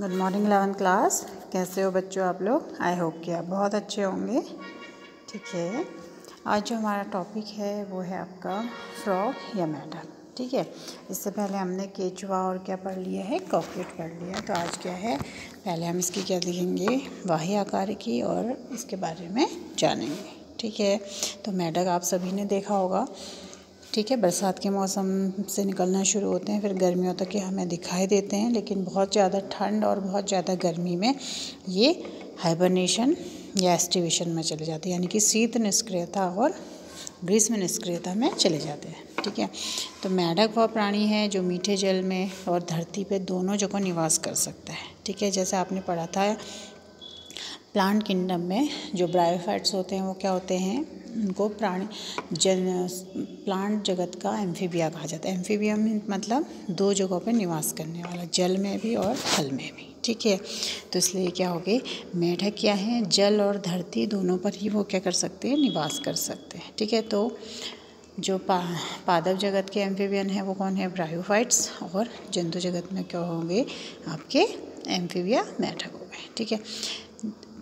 Good morning eleven class कैसे हो बच्चों आप लोग? आई होप कि आप बहुत अच्छे होंगे। ठीक है। आज जो हमारा टॉपिक है, वो है आपका फ्रॉक या मेढक ठीक है? इससे पहले हमने केचुआ और क्या पढ़ लिया है? कॉकेट पढ़ लिया तो आज क्या है? पहले हम इसकी क्या देखेंगे? वाही आकार की और इसके बारे में जानेंगे। ठीक है? तो मेढक आप सभी ने देखा होगा ठीक है, बरसात के मौसम से निकलना शुरू होते हैं, फिर गर्मियों तक ये हमें दिखाई देते हैं, लेकिन बहुत ज़्यादा ठंड और बहुत ज़्यादा गर्मी में ये हाइबरनेशन या एस्टिवेशन में चले जाते हैं, यानी कि शीत निष्क्रियता और ग्रीष्म निष्क्रियता में चले जाते हैं, ठीक है? तो मेढक वह प्राणी है जो मीठे जल में और धरती पे दोनों जगह निवास कर सकता है, ठीक है? जैसे आपने पढ़ा था प्लांट किंगडम में जो ब्रायोफाइट्स होते हैं, वो क्या होते हैं? उनको प्राणी, जन प्लांट जगत का एम्फीबिया कहा जाता है। एम्फीबिया मतलब दो जगहों पर निवास करने वाला, जल में भी और थल में भी। ठीक है? तो इसलिए क्या हो गए मेढक क्या है? जल और धरती दोनों पर ही वो क्या कर सकते हैं? निवास कर सकते हैं। ठीक है? तो जो पा, पादप जगत के एम्फीबियन है, वो कौन है? ब्रायोफाइट्स और जंतु जगत में क्या होंगे? आपके एम्फीबिया मेढक हो गए। ठीक है?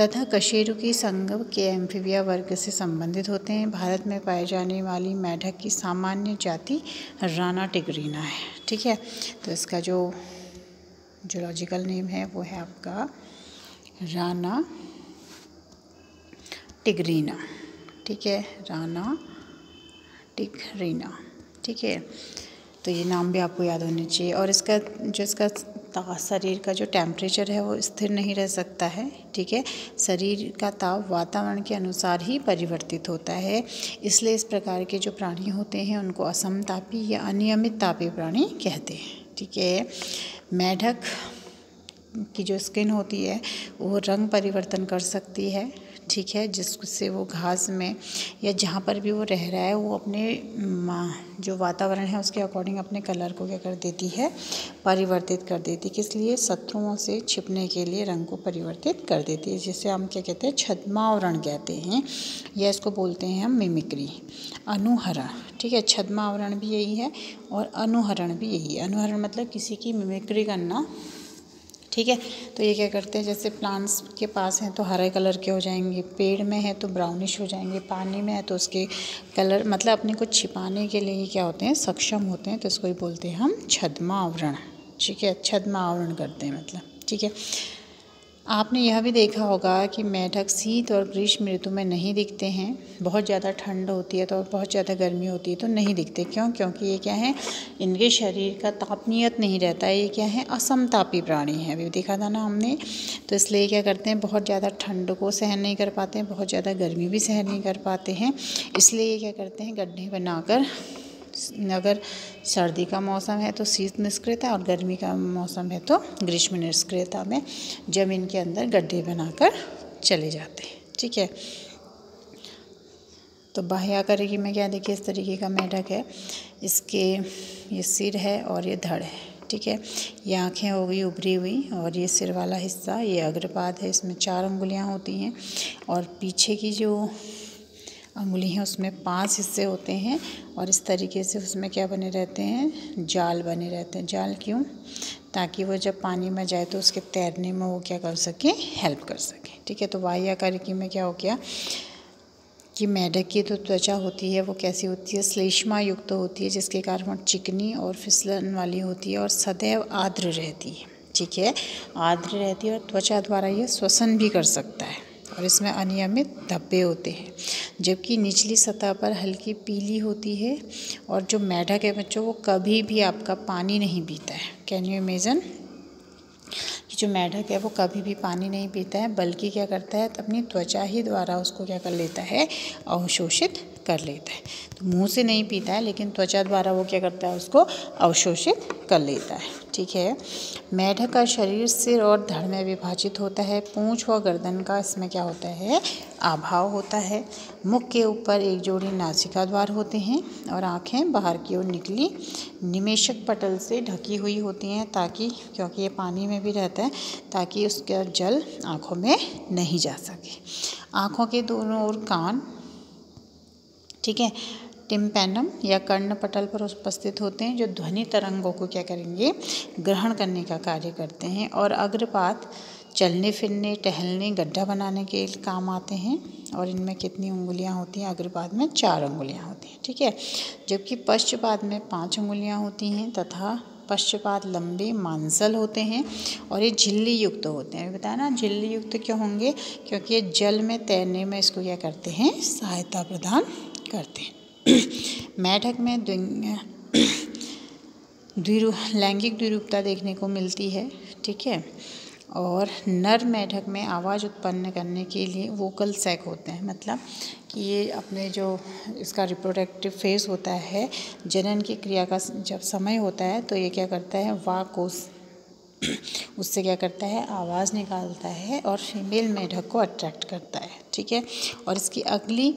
तथा कशेरुकी संघ के एम्फीबिया वर्ग से संबंधित होते हैं। भारत में पाए जाने वाली मेढक की सामान्य जाति राना टिगरीना है। ठीक है? तो इसका जो जोलॉजिकल नेम है, वो है आपका राना टिगरीना। ठीक है? राना टिगरीना। ठीक है? तो ये नाम भी आपको याद होने चाहिए। और इसका जो इसका शरीर का जो टेम्परेचर है वो स्थिर नहीं रह सकता है, ठीक है? शरीर का ताप वातावरण के अनुसार ही परिवर्तित होता है। इसलिए इस प्रकार के जो प्राणी होते हैं, उनको असमतापी या अनियमित तापी प्राणी कहते हैं, ठीक है? मेढक की जो स्किन होती है, वो रंग परिवर्तन कर सकती है ठीक है, जिससे वो घास में या जहाँ पर भी वो रह रहा है, वो अपने जो वातावरण है उसके अकॉर्डिंग अपने कलर को क्या कर देती है, परिवर्तित कर देती है। किस लिए? शत्रुओं से छिपने के लिए रंग को परिवर्तित कर देती है, जिसे हम क्या कहते हैं? छदमावरण कहते हैं, या इसको बोलते हैं हम मिमिक्री अनुहरण। ठीक है छदमावरण भी यही है और अनुहरण भी यही है। अनुहरण मतलब किसी की मिमिक्री करना ठीक है? तो ये क्या करते हैं, जैसे प्लांट्स के पास हैं तो हरे कलर के हो जाएँगे, पेड़ में है तो ब्राउनिश हो जाएँगे, पानी में है तो उसके कलर मतलब अपने को छिपाने के लिए क्या होते हैं, सक्षम होते हैं तो इसको ही बोलते हैं हम छदमा आवरण ठीक है? छदमा आवरण करते हैं मतलब ठीक है? आपने यह भी देखा होगा कि मेढक शीत और ग्रीष्म ऋतु में नहीं दिखते हैं। बहुत ज़्यादा ठंड होती है तो बहुत ज़्यादा गर्मी होती है तो नहीं दिखते। क्यों? क्योंकि ये क्या है? इनके शरीर का तापनीयत नहीं रहता है। ये क्या है? असमतापी प्राणी है। अभी देखा था ना हमने। तो इसलिए क्या करते हैं? बहुत ज़्यादा ठंड को सहन नहीं कर पाते हैं। बहुत ज़्यादा गर्मी भी सहन नहीं कर पाते हैं। इसलिए ये क्या करते हैं? गड्ढे बनाकर अगर सर्दी का मौसम है तो शीत निष्क्रियता और गर्मी का मौसम है तो ग्रीष्म निष्क्रियता में ज़मीन के अंदर गड्ढे बनाकर चले जाते हैं, ठीक है? तो बाह्य करेगी में क्या देखिए, इस तरीके का मेढक है, इसके ये सिर है और ये धड़ है, ठीक है? ये आँखें हो गई, उभरी हुई और ये सिर वाला हिस्सा, ये अग्रपाद है, इसमें चार उंगलियाँ होती हैं और पीछे की जो अंगुली हैं, उसमें पाँच हिस्से होते हैं और इस तरीके से उसमें क्या बने रहते हैं? जाल बने रहते हैं। जाल क्यों? ताकि वो जब पानी में जाए तो उसके तैरने में वो क्या कर सके? हेल्प कर सके। ठीक है तो वाह्य की में क्या हो गया कि मेढक की जो त्वचा होती है, वो कैसी होती है? श्लेष्मा युक्त तो होती है, जिसके कारण वो चिकनी और फिसलन वाली होती है और सदैव आर्द्र रहती है। ठीक है, आर्द्र रहती है और त्वचा द्वारा ये श्वसन भी कर सकता है। और इसमें अनियमित धब्बे होते हैं, जबकि निचली सतह पर हल्की पीली होती है और जो मेढक है बच्चों, वो कभी भी आपका पानी नहीं पीता है। कैन यू इमेजन कि जो मेढक है, वो कभी भी पानी नहीं पीता है, बल्कि क्या करता है तो अपनी त्वचा ही द्वारा उसको क्या कर लेता है, अवशोषित कर लेता है। तो मुँह से नहीं पीता है, लेकिन त्वचा द्वारा वो क्या करता है, उसको अवशोषित कर लेता है। ठीक है। मेढक का शरीर सिर और धड़ में विभाजित होता है। पूंछ व गर्दन का इसमें क्या होता है? अभाव होता है। मुख के ऊपर एक जोड़ी नासिका द्वार होते हैं और आँखें बाहर की ओर निकली। निमेशक पटल से ढकी हुई होती हैं ताकि, क्योंकि ये पानी में भी रहता है, ताकि उसका जल आँखों में नहीं जा सके। आँखों के दोनों ओर कान, ठीक है टिम्पैनम या कर्ण पटल पर उपस्थित होते हैं, जो ध्वनि तरंगों को क्या करेंगे? ग्रहण करने का कार्य करते हैं और अग्रपात चलने, फिरने, टहलने, गड्ढा बनाने के काम आते हैं और इनमें कितनी उंगलियाँ होती हैं? अग्रपाद में चार उंगलियाँ होती हैं, ठीक है? जबकि पश्चपाद में पाँच उंगलियाँ होती हैं तथा पश्चपात लंबे मांसल होते हैं और ये झिल्ली युक्त तो होते हैं। बताया ना, झिल्ली युक्त तो क्यों होंगे? क्योंकि ये जल में तैरने में इसको क्या करते हैं? सहायता प्रदान करते हैं। मैठक में द्विरू लैंगिक द्विरूपता देखने को मिलती है, ठीक है? और नर मेढक में आवाज़ उत्पन्न करने के लिए वोकल सैक होते हैं मतलब कि ये अपने जो इसका रिप्रोडक्टिव फ़ेज़ होता है, जनन की क्रिया का जब समय होता है तो ये क्या करता है? वाकोस उससे क्या करता है? आवाज़ निकालता है और फीमेल मेढक को अट्रैक्ट करता है, ठीक है? और इसकी अगली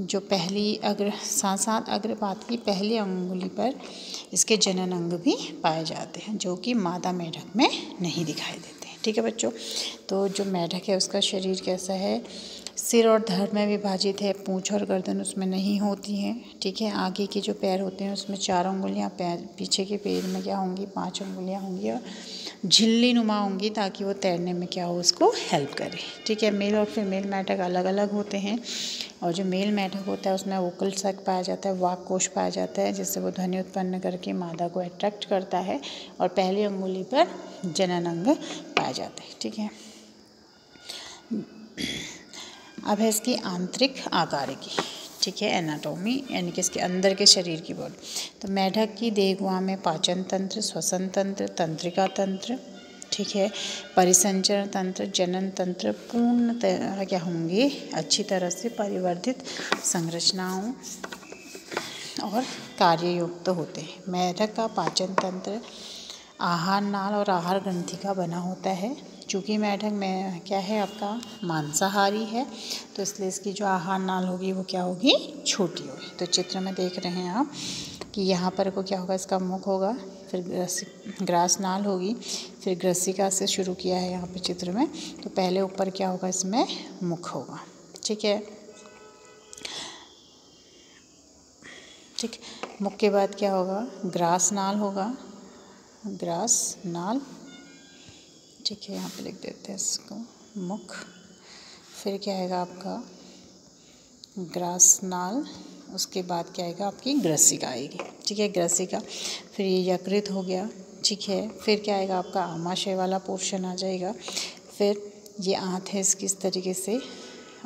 जो पहली अग्र, साथ साथ अग्रपात की पहली अंगुली पर इसके जनन अंग भी पाए जाते हैं, जो कि मादा मेढक में नहीं दिखाई देते हैं। ठीक है बच्चों? तो जो मेढक है, उसका शरीर कैसा है? सिर और धड़ में विभाजित है, पूँछ और गर्दन उसमें नहीं होती हैं। ठीक है? आगे के जो पैर होते हैं, उसमें चार उंगलियाँ पैर पीछे के पैर में क्या होंगी? पाँच उंगलियाँ होंगी और झिल्ली नुमा होंगी ताकि वो तैरने में क्या हो, उसको हेल्प करे। ठीक है मेल और फीमेल मेढक अलग अलग होते हैं और जो मेल मेढक होता है, उसमें वोकल सक पाया जाता है, वाक कोश पाया जाता है, जिससे वो ध्वनि उत्पन्न करके मादा को अट्रैक्ट करता है और पहली अंगुली पर जनन अंग पाया जाता है। ठीक है? अब है इसकी आंतरिक आकार की। ठीक है एनाटोमी यानी कि इसके अंदर के शरीर की बॉडी तो मेढक की देहगुआ में पाचन तंत्र, श्वसन तंत्र, तंत्रिका तंत्र, ठीक है? परिसंचरण तंत्र, जनन तंत्र, पूर्ण तरह क्या होंगे, अच्छी तरह से परिवर्धित संरचनाओं और कार्ययुक्त तो होते हैं. मेढक का पाचन तंत्र आहार नाल और आहार ग्रंथि का बना होता है. चूँकि मेढक में, क्या है आपका? मांसाहारी है तो इसलिए इसकी जो आहार नाल होगी, वो क्या होगी? छोटी होगी। तो चित्र में देख रहे हैं आप कि यहाँ पर को क्या होगा? इसका मुख होगा, फिर ग्रस, ग्रास नाल होगी, फिर ग्रसिका से शुरू किया है यहाँ पे चित्र में। तो पहले ऊपर क्या होगा? इसमें मुख होगा। ठीक है? ठीक। मुख के बाद क्या होगा? ग्रास नाल होगा। ग्रास नाल ठीक है, यहाँ पे लिख देते हैं इसको। मुख। फिर क्या आएगा आपका? ग्रास नाल उसके बाद क्या आएगा? आपकी ग्रसिका आएगी। ठीक है, ग्रसिका। फिर ये यकृत हो गया। ठीक है, फिर क्या आएगा? आपका आमाशय वाला पोर्शन आ जाएगा। फिर ये आँत है इसकी, इस तरीके से।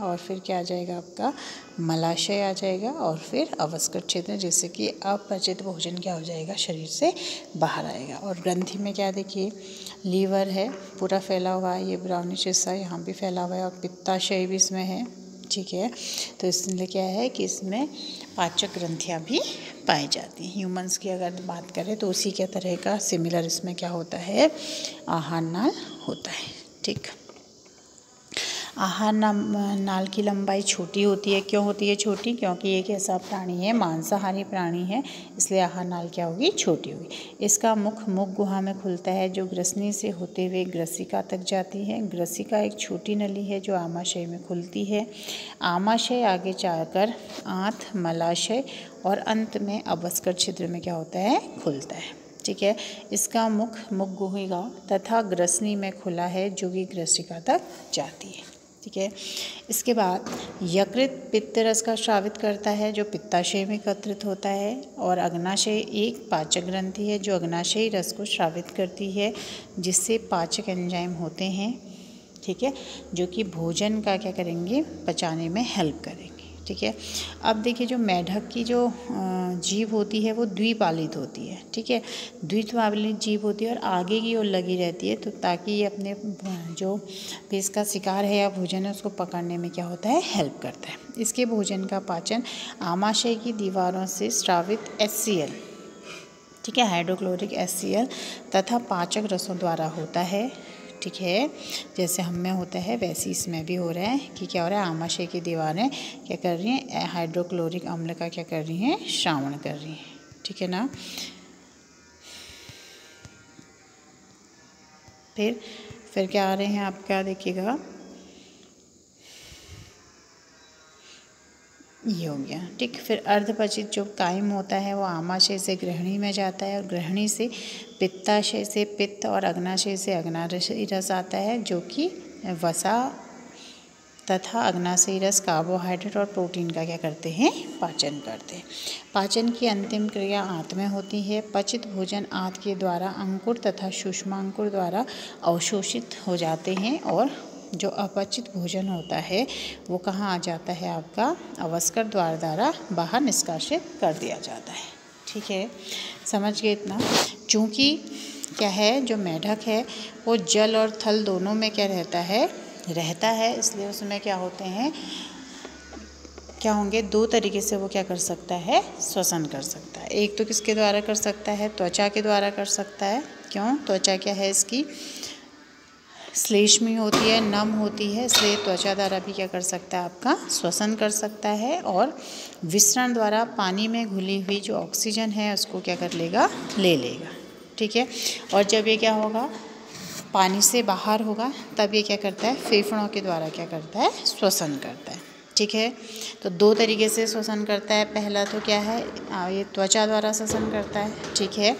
और फिर क्या आ जाएगा आपका? मलाशय आ जाएगा और फिर अवस्कर क्षेत्र जिससे कि अपचित भोजन क्या हो जाएगा? शरीर से बाहर आएगा। और ग्रंथि में क्या देखिए? लीवर है, पूरा फैला हुआ है, ये ब्राउनिश हिस्सा यहाँ भी फैला हुआ है और पित्ताशय भी इसमें है। ठीक है? तो इसलिए क्या है कि इसमें पाचक ग्रंथियाँ भी पाई जाती हैं। ह्यूमंस की अगर बात करें तो उसी के तरह का सिमिलर इसमें क्या होता है? आहार नाल होता है। ठीक? आहार नाल की लंबाई छोटी होती है। क्यों होती है छोटी? क्योंकि एक ऐसा प्राणी है, मांसाहारी प्राणी है, इसलिए आहार नाल क्या होगी? छोटी होगी। इसका मुख मुख गुहा में खुलता है, जो ग्रसनी से होते हुए ग्रसिका तक जाती है। ग्रसिका एक छोटी नली है, जो आमाशय में खुलती है। आमाशय आगे जाकर आंत, मलाशय और अंत में अबस्कर छिद्र में क्या होता है? खुलता है। ठीक है? इसका मुख मुख गुहिगा तथा ग्रसनी में खुला है, जो कि ग्रसिका तक जाती है। ठीक है। इसके बाद यकृत पित्त रस का श्रावित करता है, जो पित्ताशय में एकत्रित होता है, और अग्नाशय एक पाचक ग्रंथि है, जो अग्नाशयी रस को श्रावित करती है, जिससे पाचक एंजाइम होते हैं, ठीक है, जो कि भोजन का क्या करेंगे, पचाने में हेल्प करेंगे। ठीक है? अब देखिए जो मेढक की जो जीव होती है वो द्विपालित होती है, ठीक है? द्विपालित जीव होती है और आगे की ओर लगी रहती है तो ताकि ये अपने, जो भी इसका शिकार है या भोजन है उसको पकड़ने में क्या होता है? हेल्प करता है। इसके भोजन का पाचन आमाशय की दीवारों से स्रावित एस ठीक है? हाइड्रोक्लोरिक एस तथा पाचक रसों द्वारा होता है। ठीक है। जैसे हम में होता है, वैसे इसमें भी हो रहा है कि क्या हो रहा है, आमाशय की दीवारें क्या कर रही हैं? हाइड्रोक्लोरिक अम्ल का क्या कर रही हैं? श्रावण कर रही हैं। ठीक है ना? फिर फिर क्या आ रहे हैं आप क्या देखिएगा। ये हो गया ठीक, फिर अर्धपचित जो कायम होता है, वो आमाशय से गृहिणी में जाता है और गृहिणी से पित्ताशय से पित्त और अग्नाशय से अग्नाशय रस आता है, जो कि वसा तथा अग्नाशयी रस कार्बोहाइड्रेट और प्रोटीन का क्या करते हैं? पाचन करते हैं। पाचन की अंतिम क्रिया आंत में होती है। पचित भोजन आंत के द्वारा अंकुर तथा सूक्ष्मांकुर द्वारा अवशोषित हो जाते हैं और जो अपचित भोजन होता है, वो कहाँ आ जाता है आपका? अवस्कर द्वार द्वारा बाहर निष्कासित कर दिया जाता है। ठीक है? समझ गए इतना। चूँकि क्या है, जो मेढक है, वो जल और थल दोनों में क्या रहता है? रहता है। इसलिए उसमें क्या होते हैं? क्या होंगे? दो तरीके से वो क्या कर सकता है? श्वसन कर सकता है। एक तो किसके द्वारा कर सकता है? त्वचा के द्वारा कर सकता है। क्यों? त्वचा क्या है इसकी? श्लेष्मी होती है, नम होती है इसलिए त्वचा द्वारा भी क्या कर सकता है आपका? श्वसन कर सकता है और विसरण द्वारा पानी में घुली हुई जो ऑक्सीजन है, उसको क्या कर लेगा? ले लेगा। ठीक है? और जब ये क्या होगा? पानी से बाहर होगा, तब ये क्या करता है? फेफड़ों के द्वारा क्या करता है? श्वसन करता है। ठीक है? तो दो तरीके से श्वसन करता है। पहला तो क्या है? ये त्वचा द्वारा श्वसन करता है। ठीक है?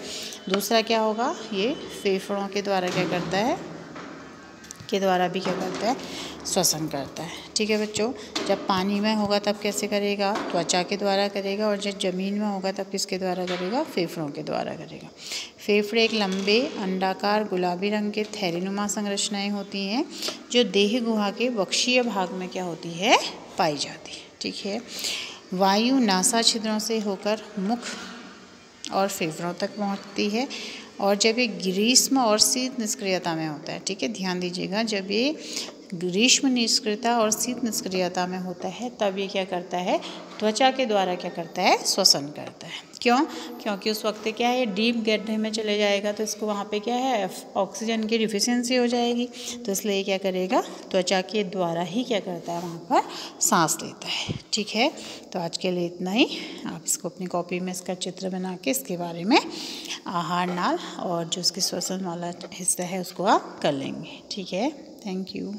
दूसरा क्या होगा? ये फेफड़ों के द्वारा क्या करता है? के द्वारा भी क्या करता है? श्वसन करता है। ठीक है बच्चों? जब पानी में होगा तब कैसे करेगा? त्वचा के द्वारा करेगा और जब ज़मीन में होगा तब किसके द्वारा करेगा? फेफड़ों के द्वारा करेगा। फेफड़े एक लंबे, अंडाकार, गुलाबी रंग के थैलीनुमा संरचनाएँ होती हैं, जो देह गुहा के वक्षीय भाग में क्या होती है? पाई जाती है। ठीक है? वायु नासा छिद्रों से होकर मुख और फेफड़ों तक पहुँचती है। और जब ये ग्रीष्म और शीत निष्क्रियता में होता है, ठीक है? ध्यान दीजिएगा, जब ये ग्रीष्म निष्क्रियता और शीत निष्क्रियता में होता है, तब ये क्या करता है? त्वचा के द्वारा क्या करता है? श्वसन करता है। क्यों? क्योंकि उस वक्त क्या है? डीप गड्ढे में चले जाएगा तो इसको वहाँ पे क्या है? ऑक्सीजन की डिफिशियंसी हो जाएगी तो इसलिए क्या करेगा? त्वचा के द्वारा ही क्या करता है? वहाँ पर सांस लेता है। ठीक है? तो आज के लिए इतना ही। आप इसको अपनी कॉपी में इसका चित्र बना के इसके बारे में आहार नाल और जो उसके श्वसन वाला हिस्सा है, उसको आप कर लेंगे। ठीक है? Thank you